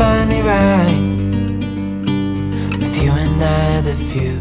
finally right. With you and I, the view